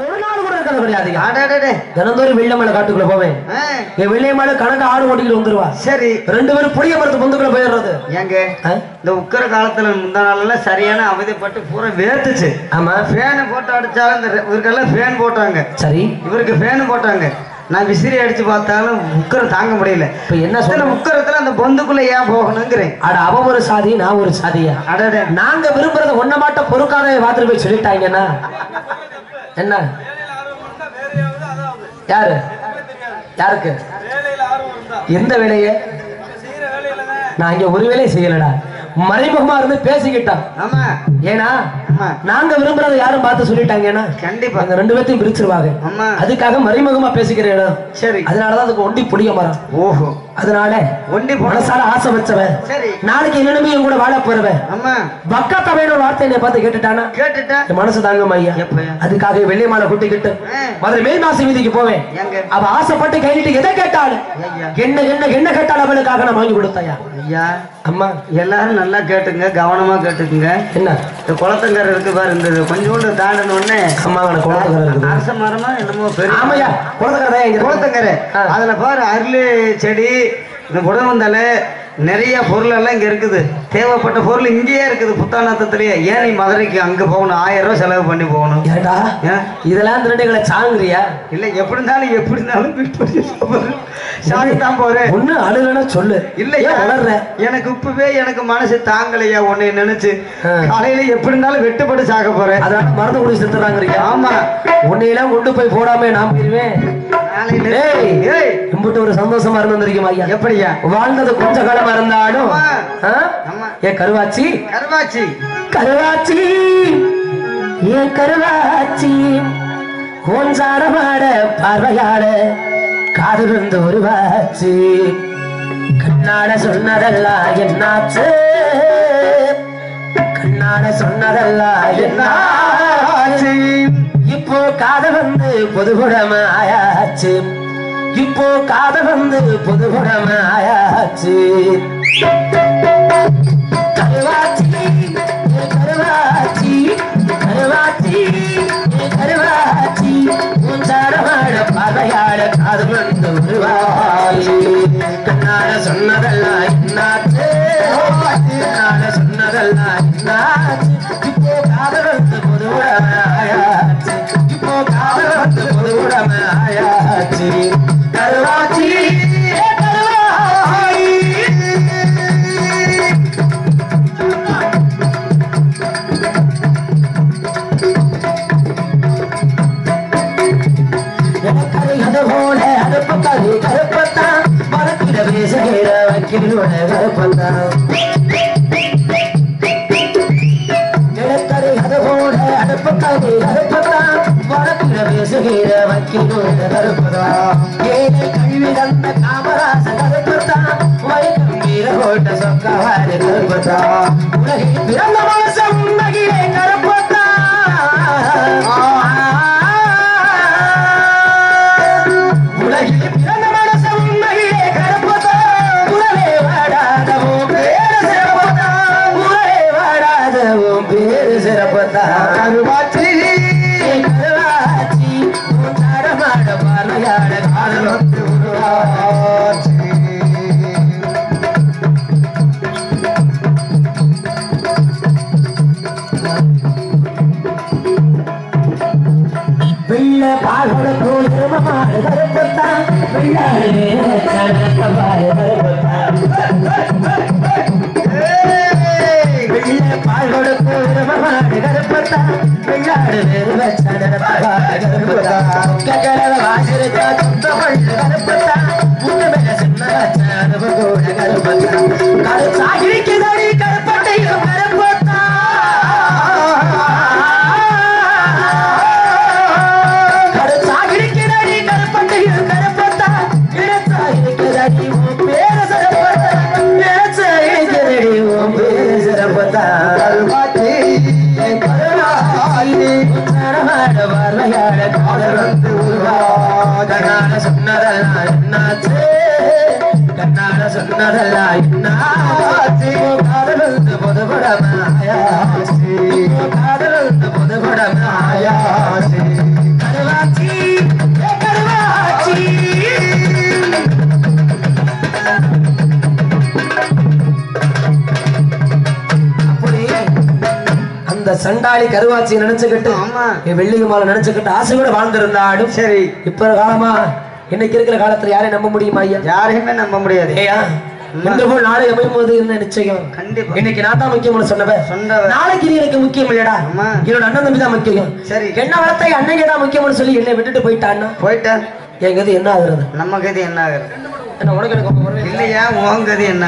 ஒரு நாள் கூட இருக்கிறது கிடையாது அடடடே. தினந்தோறும் வெள்ளமலை காட்டுக்குள்ள போவேன். என் வெள்ளையம்மாள் கணக்கு ஆடு ஓட்டிக்கிட்டு வந்துருவா. சரி. ரெண்டு பேரும் புளிய மரத்து பொந்துக்குள்ள போயிடுறது. ஏங்க? இந்த உக்கர காலத்துல முந்தா நாளெல்லாம் சரியான அவதிப்பட்டு பூரா வேத்துச்சு ஆமா. ஃபேனை போட்டு அடிச்சாலும் இந்த இவருக்கெல்லாம் ஃபேன் போட்டாங்க. சரி. இவருக்கு ஃபேன் போட்டாங்க. நான் விசிறி அடிச்சு பார்த்தாலும் உக்கரம் தாங்க முடியல. இப்ப என்ன சொல்ற? உக்கரத்துல அந்த பொந்துக்குள்ள ஏன் போகணுங்கிறேன். அட அவ ஒரு சாதி நான் ஒரு சாதியா? அடடே நாங்க விரும்புறது ஒன்ன மாட்ட பொறுக்காத பார்த்துட்டு போய் சொல்லிட்டாங்கன்னா? என்ன? யாரு? யாருக்கு? எந்த வேலைய? நான் இங்க ஒரு வேலையும் செய்யலடா. மறைமுகமா இருந்து பேசிக்கிட்டான் ஆமா. ஏன்னா நாங்க விரும்புறத யாரும் பார்த்து சொல்லிட்டாங்கன்னா கண்டிப்பா. எங்க ரெண்டு பேர்த்தையும் பிரிச்சிருவாங்க. ஆமா. அதுக்காக மறைமுகமா பேசிக்கிற இடம். சரி. அதனாலதான் அதுக்கு ஒண்டி புளிய மரம் ஓஹோ. அதனால ஒண்டி மனசால ஆசை வச்சவன். சரி. நாளைக்கு என்னனுமே என் கூட வாழ போறவன். ஆமா. பக்கத்தவையோட வார்த்தை என்னை பார்த்து கேட்டுட்டானா என் மனசு தாங்க எப்ப அதுக்காக வெள்ளை மாலை கூட்டிக்கிட்டு. மதுரை மேல் மாசி வீதிக்கு போவேன். அவ ஆசைப்பட்டு கையிட்டு எதை கேட்டாலும் என்ன என்ன என்ன கேட்டாலும் அவளுக்காக நான் வாங்கி கொடுத்தாயா ஐயா. அம்மா எல்லாரும் நல்லா கேட்டுங்க கவனமா கேட்டுக்குங்க என்ன இந்த குளத்தங்கரை இருக்கு பாரு இந்த கொஞ்சோண்டு தாண்டின உடனே அம்மா அரச மரமா என்னமோ பெரிய இருக்கு. குளத்தங்கரை ஆ. அதுல பாரு அருள் செடி இந்த புடவந்தலை நிறைய பொருள் எல்லாம் இங்க இருக்குது. தேவைப்பட்ட பொருள் இங்கேயே இருக்குது. புத்தானத்தத்திலேயே. ஏன் நீ மதுரைக்கு அங்க போகணும்? ஆயிரம் ரூபாய் செலவு பண்ணி போகணும். ஏன் இதெல்லாம் திருட்டுகளை சாங்குறியா? இல்ல எப்படி இருந்தாலும் எப்படி இருந்தாலும் பண்ணி சாப்பிட்டு போறேன். ஒண்ணு அழுகனா சொல்லு. இல்லையா ஏன் வளர்ற எனக்கு இப்பவே எனக்கு மனசு தாங்கலையா உன்னை நினைச்சு. காலையில எப்படி இருந்தாலும் வெட்டுப்பட்டு சாக போறேன். அதனால மருந்து குடி செத்துறாங்கறியா ஆமா. உன்னையெல்லாம் கொண்டு போய் போடாம நான் போயிருவேன். கும்பிட்டு ஒரு சந்தோஷமா இருந்திருக்கும் ஐயா? எப்படியா? வாழ்ந்தது கொஞ்ச காலமா இருந்தாலும் ஏ கருவாச்சி? கருவாச்சி. கருவாச்சி. ஏ கருவாச்சி. ஓஞ்சாடமாட பார்வையாட காது வந்து உருவாச்சு. கண்ணாட சொன்னதெல்லாம் என்னாச்சு? கண்ணாட சொன்னதெல்லாம் என்னாச்சு? காத வந்து பொதுகுடமாயாச்சு இப்போ காத வந்து பொதுகுடமாயாச்சு கருவாச்சி கருவாச்சி கருவாச்சி கருவாச்சி. உஞ்சாரமாட பார்வையாட காது வந்து வருவாய் கண்ணாட சொன்னதெல்லாம் போல அடுப்பு கருப்பத்தான் மரத்தில பேசுகிற வக்கீலோட கருப்பத்தான் எனக்கதை அது போல அடுப்பு கருப்பத்தான் மரத்தில பேசுகிற வக்கீலோட கருப்பதான் ஏழை கல்வி தந்த காமராச கருப்பத்தான் வயக்கம் சொக்கவாறு கருப்பத்தான் உலகில் பிறந்த மனசம் மகிழே கருப்பத்தான் வெள்ள பால்கொட கோயிரமாடு கருப்பத்தான். வெள்ளாடு உன்னடமாட பார்வையாட காதல் வந்து உருவாக சொன்னதெல்லாம் என்னாச்சு? கண்ணாட சொன்னதெல்லாம் என்னாச்சு? காதல் வந்து பொதுபடமாயாச்சு. காதல் வந்து பொதுபடமாயாச்சு. அந்த சண்டாளி கருவாச்சியை நினைச்சுக்கிட்டு ஆமா. வெள்ளிக்கு மாலை நினைச்சுக்கிட்டு ஆசையோட வாழ்ந்திருந்தாடும் சரி. இப்ப காலமா இன்னைக்கு இருக்கிற காலத்துல யாரையும் நம்ப முடியுமா ஐயா? யாரையுமே நம்ப முடியாது. ஏயா இந்த போல் நாளை அமையும் போது என்ன நிச்சயம்? கண்டிப்பா. இன்னைக்கு நான் தான் முக்கியம்னு சொன்னவன் சொன்னவ. நாளைக்கு நீ எனக்கு முக்கியம் இல்லடா. என்னோட அண்ணன் தம்பி தான் முக்கியம். சரி. என்ன வளர்த்த தான் முக்கியம்னு சொல்லி என்னை விட்டுட்டு போயிட்டான்னா? போயிட்டேன் என் கதி என்ன ஆகுறது? நம்ம கதி என்ன ஆகுறது? என்ன உனக்கு எனக்கு? இல்லையா? உன் கதி என்ன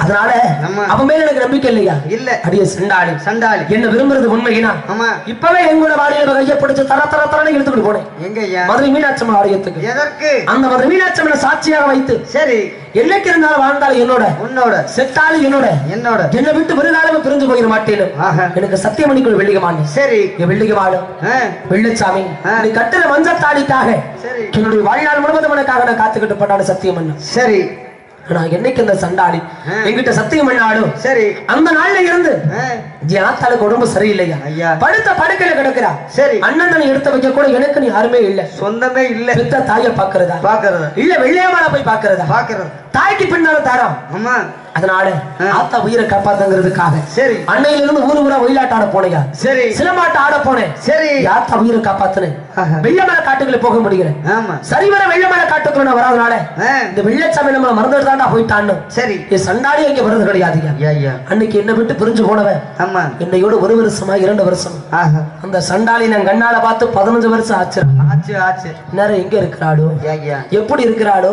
அதனால நம்ம அவன் மேல எனக்கு நம்பிக்கை இல்லையா? இல்ல. அடியே சண்டாளி. சண்டாளி. என்ன விரும்புறது உண்மையினா? ஆமா. இப்பவே எங்களோட வாடியில கையை பிடிச்சு தர தர தரன்னு இழுத்துக்கிட்டு போனேன். எங்க ஐயா? மதுரை மீனாட்சி அம்மன் ஆலயத்துக்கு. எதற்கு? அந்த மதுரை மீனாட்சி அம்மனை சாட்சியாக வைத்து. சரி. என்னைக்கு இருந்தாலும் வாழ்ந்தாலும் என்னோட. உன்னோட. செத்தாலும் என்னோட. என்னோட. என்னை விட்டு ஒரு காலமும் பிரிஞ்சு போயிட மாட்டேன் எனக்கு சத்தியம் பண்ணிக்கொள் வெள்ளிக்க மாட்டேன் சரி ஆ, வெள்ளச்சாமி. நீ கட்டுற மஞ்சத்தாடிக்காக. சரி. என்னுடைய வாழ்நாள் முழுவதும் உனக்காக நான் காத்துக்கிட்டு பண்ணாடு சத்தியம் பண்ண சரி. ஆனா என்னைக்கு அந்த சண்டாடி ஆ. என்கிட்ட சத்தியம் பண்ணாடும் சரி. அந்த நாள்ல இருந்து ஆத்தாளுக்கு உடம்பு சரியில்லையா? ஐயா. படுத்த படுக்கையில கிடக்குறா. சரி. அண்ணன் தண்ணி எடுத்து வைக்க கூட எனக்கு நீ யாருமே இல்ல. சொந்தமே இல்ல. பெத்த தாயை பாக்குறதா பாக்குறது இல்ல வெள்ளையமான போய் பாக்குறதா பாக்குறது தாய்க்கு பின்னால தாரம். ஆமா. அதனால. ஆத்தா உயிரை காப்பாத்துங்கிறதுக்காக சரி. அன்னையில இருந்து ஊரு ஊரா ஒயிலாட்ட ஆட போனையா? சரி. சிலம்பாட்ட ஆட போனேன். சரி. ஆத்தா உயிரை காப்பாத்துனேன். ஆஹா. வெள்ளமலை காட்டுக்குள்ள போக முடியல. ஆமா. சரிவர வெள்ளமலை காட்டுக்குள்ள நான் வராதனால இந்த வெள்ளச்சாமி நம்மள மறந்துட்டு தாண்டா. போயிட்டான்னு சரி என் சண்டாடி அங்க ஐயா. ஐயா அன்னைக்கு என்ன விட்டு பிரிஞ்சு போனவன். ஆமா. என்னையோட ஒரு வருஷமா இரண்டு வருஷம். அந்த சண்டாளி நான் கண்ணால பார்த்து பதினஞ்சு வருஷம் ஆச்சு. ஆச்சு ஆச்சு. நேரம் எங்க இருக்கிறாடோ எப்படி இருக்கிறாடோ.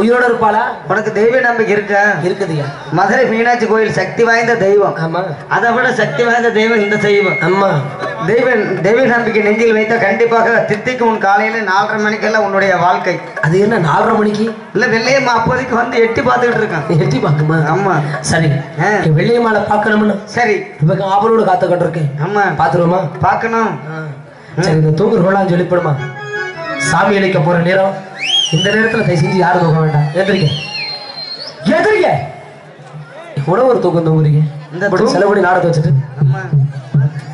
உயிரோட இருப்பாளா? உனக்கு தெய்வ நம்பிக்கை இருக்கா? இருக்குதுயா மதுரை மீனாட்சி கோயில் சக்தி வாய்ந்த தெய்வம். ஆமா. அதை விட சக்தி வாய்ந்த தெய்வம் இந்த தெய்வம். அம்மா தெய்வ தெய்வ நம்பிக்கை நெஞ்சில் வைத்த கண்டிப்பாக தித்திக்கு உன் காலையில நாலரை மணிக்கெல்லாம் உன்னுடைய வாழ்க்கை. அது என்ன நாலரை மணிக்கு? இல்ல வெள்ளையம்மா அப்போதைக்கு வந்து எட்டி பார்த்துக்கிட்டு இருக்கான். எட்டி பாக்குமா ஆமா. சரி. ஆ. என் வெள்ளைய மாலை பார்க்கணும்னு. சரி. இவங்க ஆவலோடு காத்துக்கிட்டு இருக்கேன் ஆமா. பாத்துருவோமா பார்க்கணும். சரி இந்த தூங்குறவங்களாம் சொல்லிப்படுமா? சாமி அழைக்க போற நேரம். இந்த நேரத்துல தயவு செஞ்சு யாரும் தூங்க வேண்டாம். எதிரிக்க எதிரிக்க கூட ஒரு தூக்கம் தூங்குறீங்க? இந்த செலவழி நாடகம் வச்சுட்டு. ஆமா.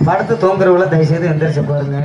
படுத்து தூங்குறவங்கள தயவு செய்து எந்திரிச்சு பாருங்க.